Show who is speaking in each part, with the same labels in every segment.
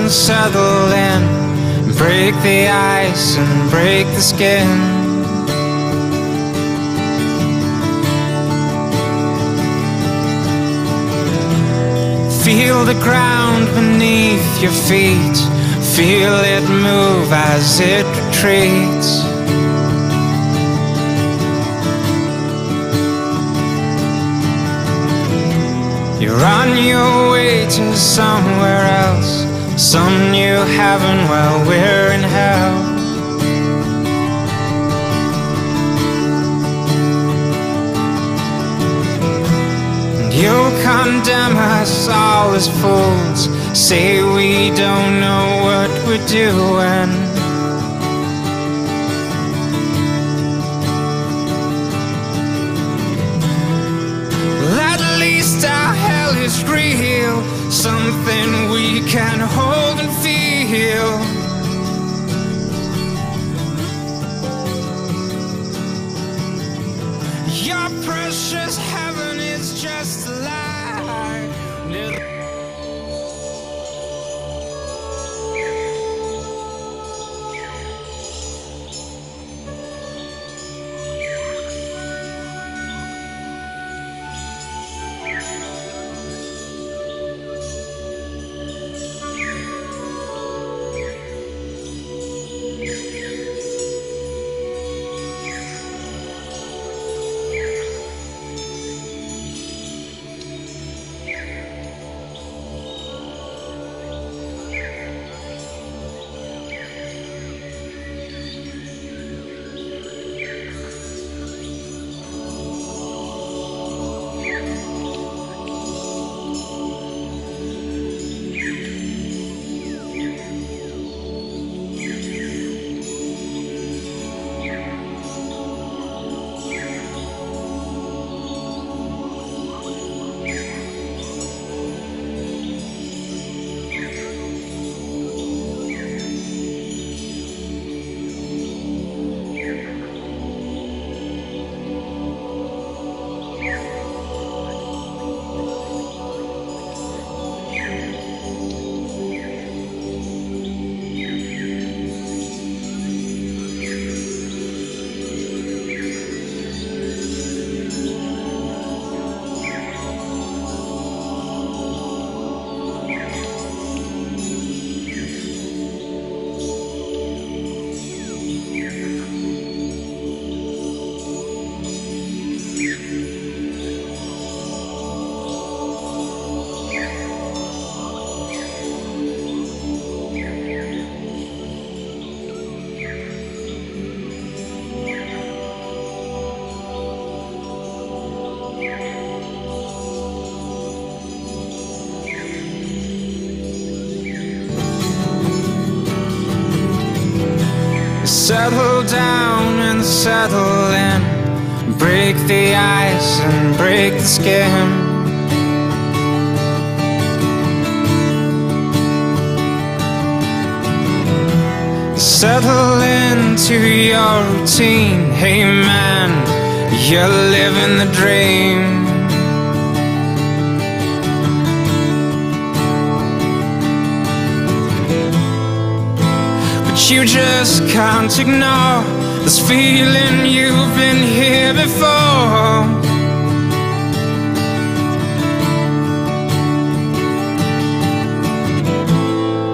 Speaker 1: and settle in. Break the ice and break the skin. Feel the ground beneath your feet. Feel it move as it retreats. You're on your way to somewhere else, some new heaven while we're in hell. And you'll condemn us all as fools, say we don't know what we're doing. Well, at least our hell is real, something we can hold Settle down and settle in. Break the ice and break the skin. Settle into your routine. Hey man, you're living the dream. You just can't ignore this feeling you've been here before.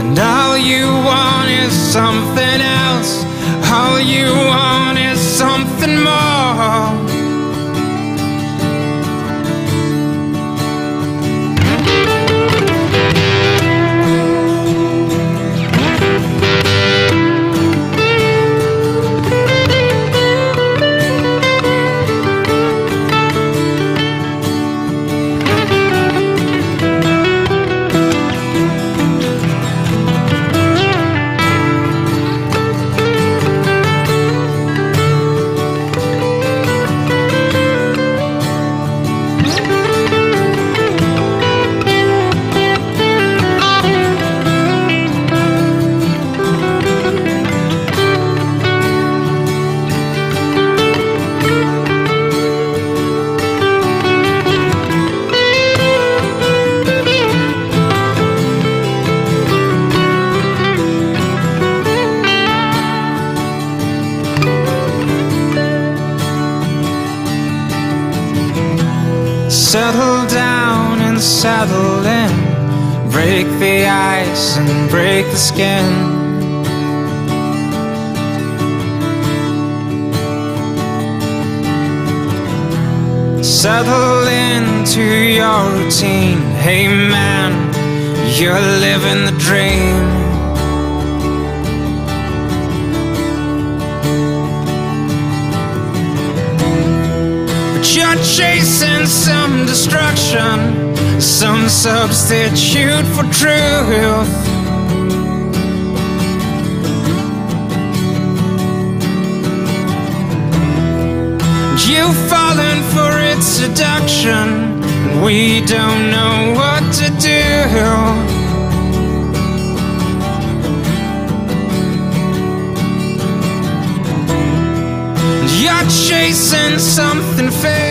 Speaker 1: And all you want is something else. All you want is something more. Break the skin. Settle into your routine. Hey man, you're living the dream. But you're chasing some destruction, some substitute for truth. You've fallen for its seduction, and we don't know what to do. You're chasing something fake,